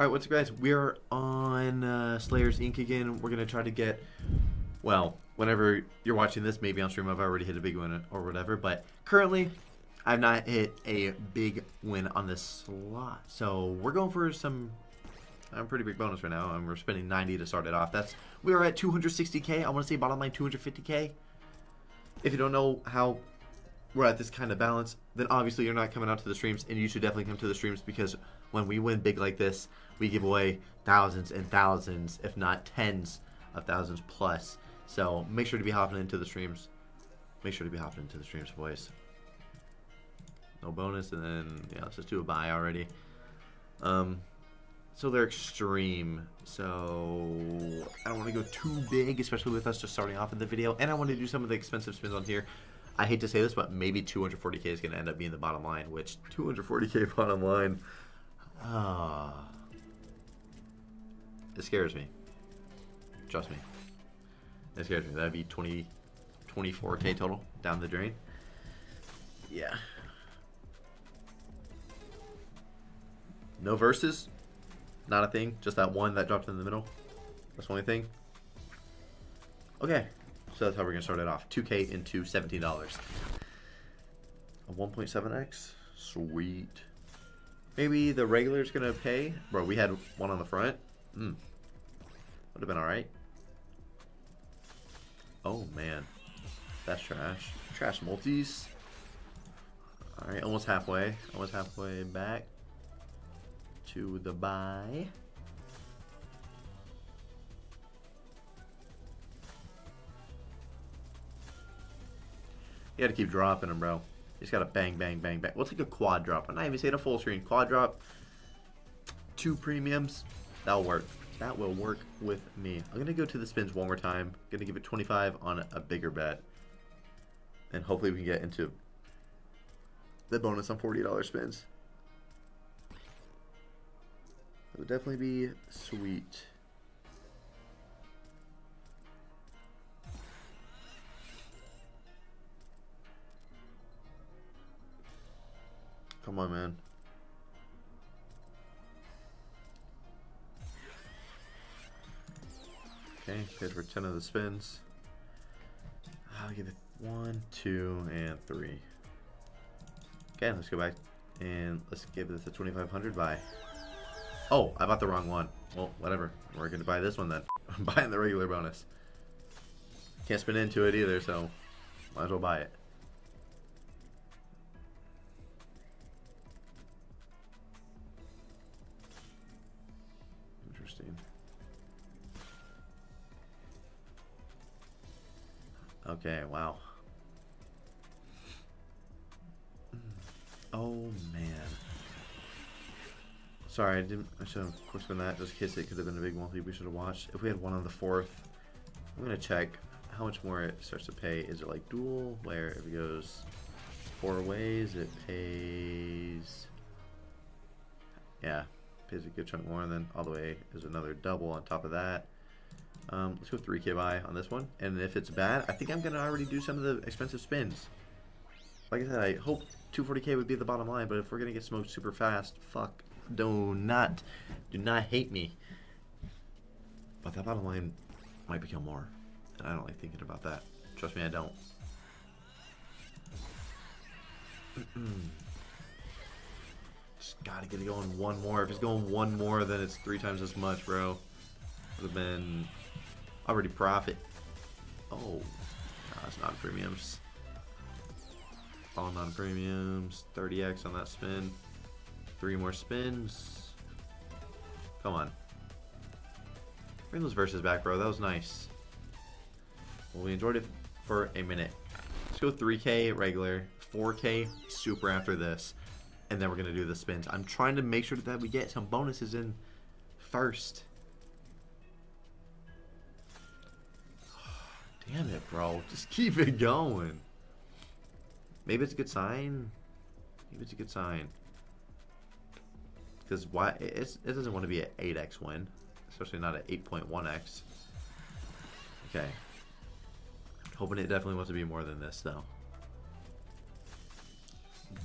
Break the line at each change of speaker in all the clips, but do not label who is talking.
Alright, what's up guys? We're on uh, Slayers Inc. again. We're going to try to get, well, whenever you're watching this, maybe on stream I've already hit a big win or whatever, but currently I've not hit a big win on this slot. So we're going for some, I'm pretty big bonus right now, and we're spending 90 to start it off. That's We are at 260k. I want to say bottom line 250k. If you don't know how we're at this kind of balance, then obviously you're not coming out to the streams, and you should definitely come to the streams because when we win big like this, we give away thousands and thousands, if not tens of thousands plus. So make sure to be hopping into the streams. Make sure to be hopping into the streams, boys. No bonus, and then yeah, let's just do a buy already. Um, so they're extreme. So I don't want to go too big, especially with us just starting off in the video. And I want to do some of the expensive spins on here. I hate to say this, but maybe 240k is going to end up being the bottom line, which 240k bottom line Ah. It scares me. Trust me. It scares me. That'd be 20, 24k total down the drain. Yeah. No verses. Not a thing. Just that one that dropped in the middle. That's the only thing. Okay. So that's how we're going to start it off. 2k into $17. A 1.7x. Sweet. Maybe the regular's gonna pay. Bro, we had one on the front. Hmm. Would have been alright. Oh, man. That's trash. Trash multis. Alright, almost halfway. Almost halfway back to the buy. You gotta keep dropping them, bro. He's got a bang, bang, bang, bang. We'll take a quad drop. I'm not even saying a full screen. Quad drop, two premiums. That'll work. That will work with me. I'm going to go to the spins one more time. going to give it 25 on a bigger bet. And hopefully we can get into the bonus on $40 spins. It would definitely be sweet. Come on, man. Okay, good for 10 of the spins. I'll give it one, two, and three. Okay, let's go back and let's give this a 2500 buy. Oh, I bought the wrong one. Well, whatever. We're going to buy this one then. I'm buying the regular bonus. Can't spin into it either, so might as well buy it. Okay, wow. Oh, man. Sorry, I didn't. I should have quick that just in it could have been a big multi we should have watched. If we had one on the fourth, I'm gonna check how much more it starts to pay. Is it like dual, where if it goes four ways, it pays. Yeah, pays a good chunk more, and then all the way is another double on top of that. Um, let's go 3k buy on this one. And if it's bad, I think I'm going to already do some of the expensive spins. Like I said, I hope 240k would be the bottom line, but if we're going to get smoked super fast, fuck, do not, do not hate me. But that bottom line might become more. And I don't like thinking about that. Trust me, I don't. Just gotta get it going one more. If it's going one more, then it's three times as much, bro. Would have been Already profit. Oh, no, that's not premiums. All non-premiums. 30x on that spin. Three more spins. Come on. Bring those verses back, bro. That was nice. Well, we enjoyed it for a minute. Let's go 3k regular, 4k super after this, and then we're going to do the spins. I'm trying to make sure that we get some bonuses in first. Damn it, bro. Just keep it going. Maybe it's a good sign. Maybe it's a good sign. Because why? It doesn't want to be an 8x win. Especially not an 8.1x. Okay. Hoping it definitely wants to be more than this, though.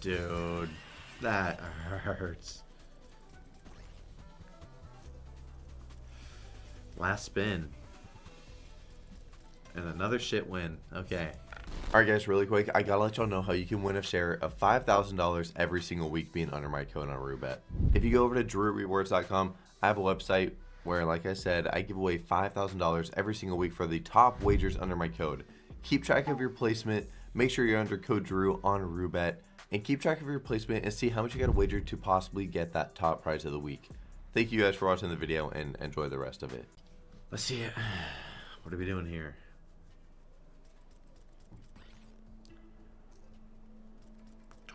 Dude. That hurts. Last spin. And another shit win. Okay. Alright guys, really quick, I gotta let y'all know how you can win a share of $5,000 every single week being under my code on Roobet. If you go over to drewrewards.com, I have a website where, like I said, I give away $5,000 every single week for the top wagers under my code. Keep track of your placement, make sure you're under code DREW on Roobet, and keep track of your placement and see how much you gotta wager to possibly get that top prize of the week. Thank you guys for watching the video and enjoy the rest of it. Let's see it. What are we doing here?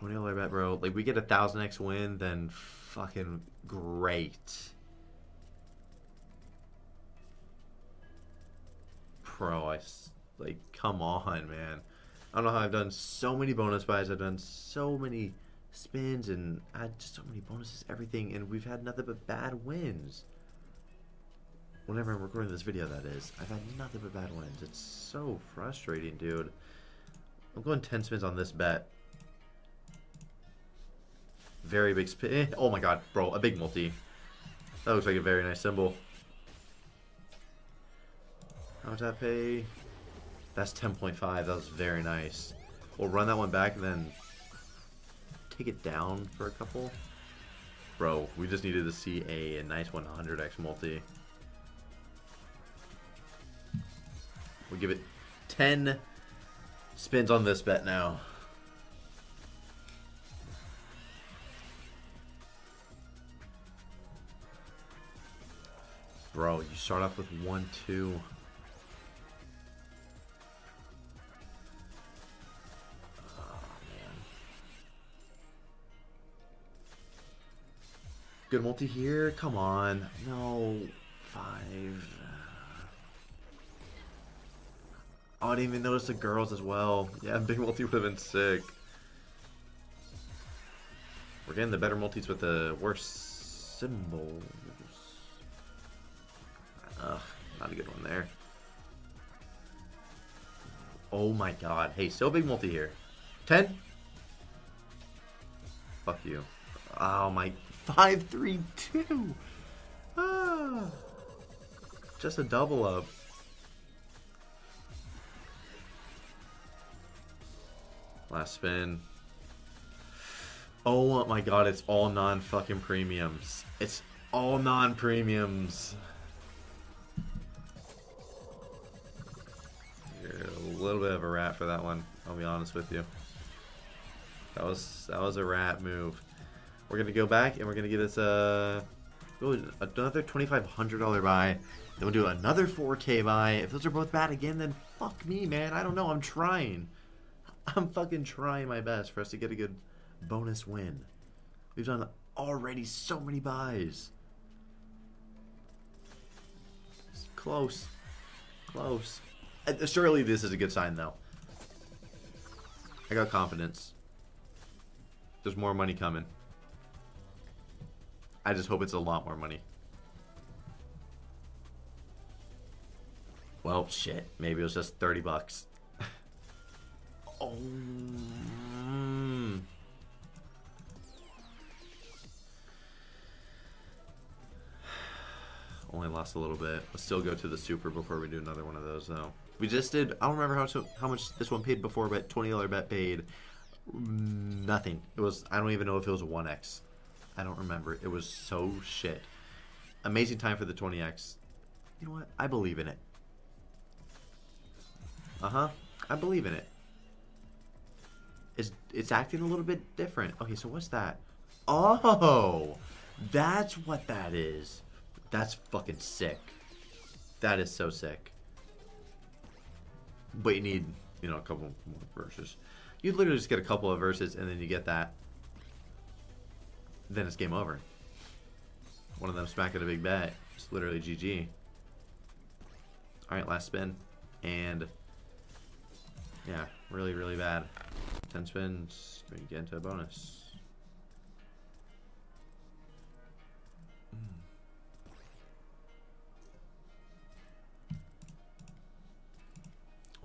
Twenty dollar bet, bro. Like we get a thousand X win, then fucking great. Bro, I like come on, man. I don't know how I've done so many bonus buys. I've done so many spins and had just so many bonuses, everything, and we've had nothing but bad wins. Whenever I'm recording this video, that is. I've had nothing but bad wins. It's so frustrating, dude. I'm going 10 spins on this bet. Very big spin. Eh, oh my god, bro, a big multi. That looks like a very nice symbol. How much that pay? That's 10.5. That was very nice. We'll run that one back and then take it down for a couple. Bro, we just needed to see a, a nice 100x multi. We'll give it 10 spins on this bet now. Bro, you start off with 1, 2. Good multi here. Come on. No. Five. Oh, I didn't even notice the girls as well. Yeah, big multi would have been sick. We're getting the better multis with the worse symbols. Ugh, not a good one there. Oh my god. Hey, so big multi here. 10? Fuck you. Oh my Five, three, two. Ah, just a double up. Last spin. Oh my god, it's all non-fucking premiums. It's all non-premiums. Little bit of a rat for that one, I'll be honest with you. That was that was a rat move. We're gonna go back and we're gonna get us a another $2,500 buy. Then we'll do another 4K buy. If those are both bad again, then fuck me, man. I don't know. I'm trying. I'm fucking trying my best for us to get a good bonus win. We've done already so many buys. close. Close. Uh, surely this is a good sign, though. I got confidence. There's more money coming. I just hope it's a lot more money. Well, shit. Maybe it was just 30 bucks. oh. Only lost a little bit. Let's still go to the super before we do another one of those, though. We just did, I don't remember how, to, how much this one paid before, but $20 bet paid nothing. It was, I don't even know if it was 1x. I don't remember. It was so shit. Amazing time for the 20X. You know what? I believe in it. Uh-huh. I believe in it. It's, it's acting a little bit different. Okay, so what's that? Oh! That's what that is. That's fucking sick. That is so sick. But you need, you know, a couple more verses. You literally just get a couple of verses and then you get that then it's game over. One of them smacking a big bet. It's literally GG. Alright, last spin. And yeah, really, really bad. 10 spins, we get into a bonus.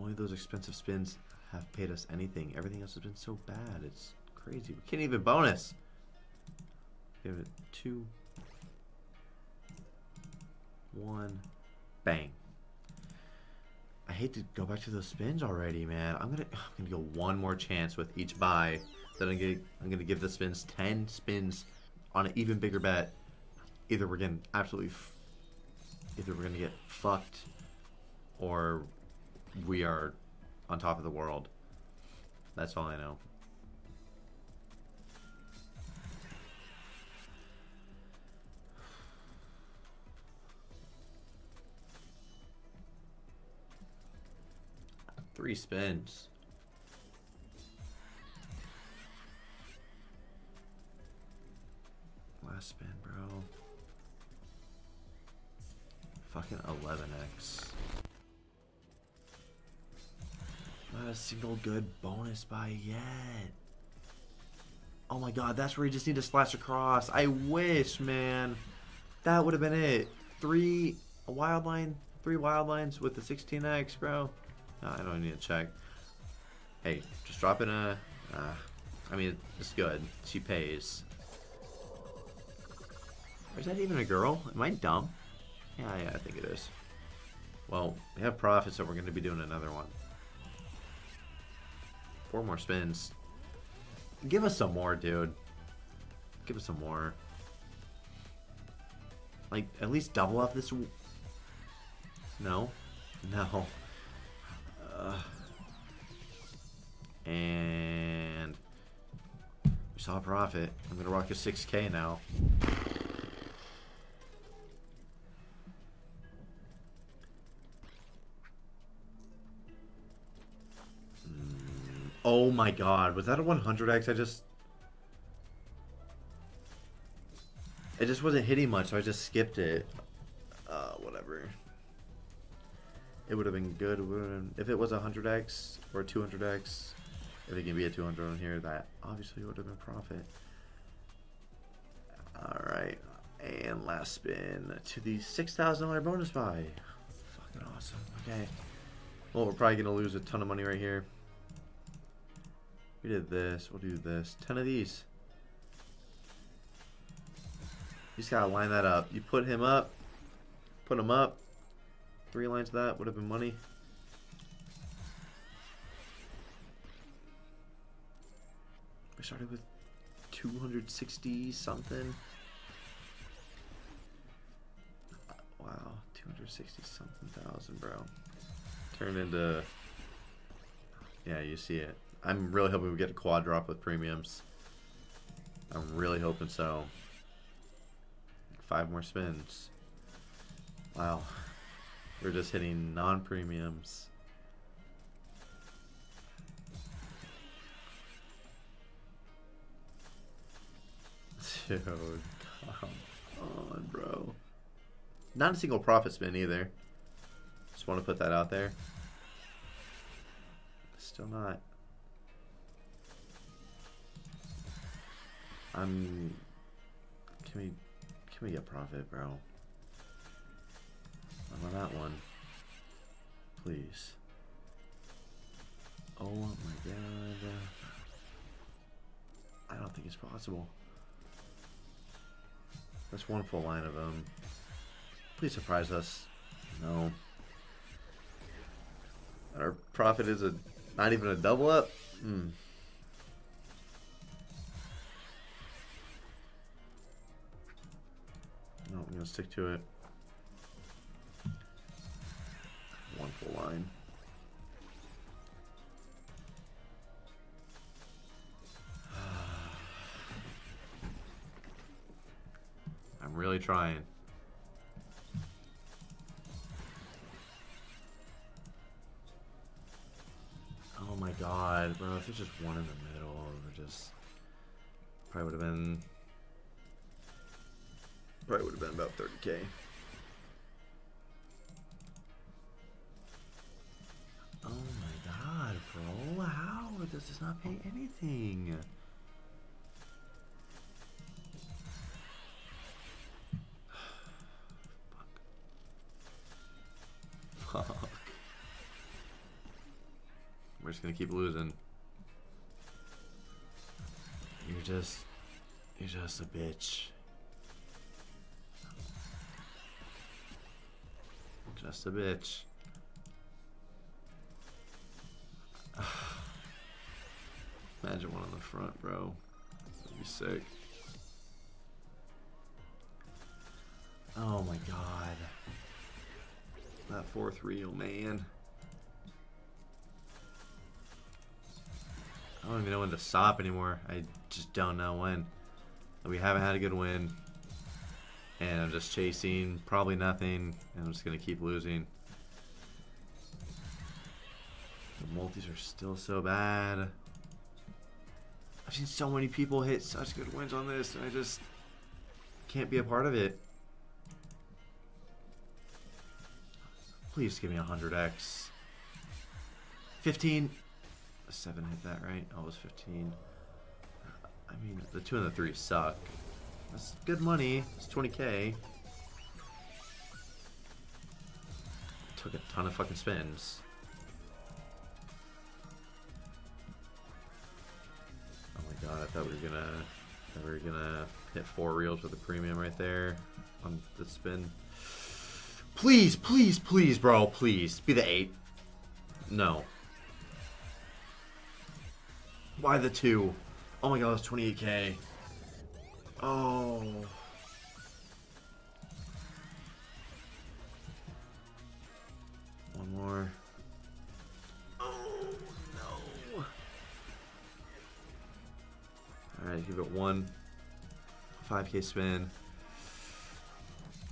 Only those expensive spins have paid us anything. Everything else has been so bad. It's crazy. We can't even bonus. Give it two, one, Bang. I hate to go back to those spins already, man. I'm gonna I'm gonna go one more chance with each buy. Then I'm gonna I'm gonna give the spins ten spins on an even bigger bet. Either we're getting absolutely, either we're gonna get fucked, or we are on top of the world. That's all I know. Three spins. Last spin, bro. Fucking 11x. Not a single good bonus buy yet. Oh my god, that's where you just need to slash across. I wish, man. That would have been it. Three a wild line, three wild lines with the 16x, bro. No, I don't need to check. Hey, just drop in a. Uh, I mean, it's good. She pays. Is that even a girl? Am I dumb? Yeah, yeah, I think it is. Well, we have profits, so we're going to be doing another one. Four more spins. Give us some more, dude. Give us some more. Like, at least double up this... No? No. Uh, and... We saw a profit. I'm gonna rock a 6k now. Oh my god, was that a 100x? I just... It just wasn't hitting much, so I just skipped it. Uh, whatever. It would have been good if it was a 100x or 200x. If it can be a 200 on here, that obviously would have been profit. Alright, and last spin to the $6,000 bonus buy. Fucking awesome. Okay. Well, we're probably going to lose a ton of money right here. We did this. We'll do this. 10 of these. You just gotta line that up. You put him up. Put him up. Three lines of that would have been money. We started with 260 something. Wow, 260 something thousand, bro. Turned into. Yeah, you see it. I'm really hoping we get a quad drop with premiums. I'm really hoping so. Five more spins. Wow. We're just hitting non-premiums. Dude, come on, bro. Not a single profit spin either. Just want to put that out there. Still not. I'm. Can we? Can we get profit, bro? I'm on that one. Please. Oh my god. I don't think it's possible. That's one full line of them. Please surprise us. No. Our profit is a not even a double up. Hmm. Gonna stick to it. One full line. I'm really trying. Oh my god, bro, if there's just one in the middle, or just probably would have been probably would have been about 30k. Oh my god, bro, how does this not pay anything? Fuck. Fuck. We're just gonna keep losing. You're just, you're just a bitch. Just a bitch. Imagine one on the front, bro. That'd be sick. Oh my god. That fourth reel, man. I don't even know when to stop anymore. I just don't know when. We haven't had a good win. And I'm just chasing probably nothing. And I'm just going to keep losing. The multis are still so bad. I've seen so many people hit such good wins on this. And I just can't be a part of it. Please give me a 100x. 15. 7 hit that, right? Oh, it was 15. I mean, the 2 and the 3 suck. That's good money. It's 20k. Took a ton of fucking spins. Oh my god, I thought we were gonna... we were gonna hit four reels with a premium right there on the spin. Please, please, please, bro, please. Be the 8. No. Why the 2? Oh my god, that's 28k. Oh. One more. Oh, no. Alright, give it one. 5k spin.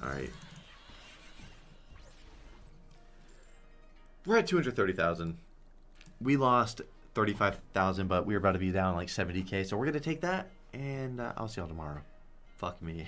Alright. We're at 230,000. We lost 35,000, but we were about to be down like 70k. So we're going to take that, and uh, I'll see y'all tomorrow. Fuck me.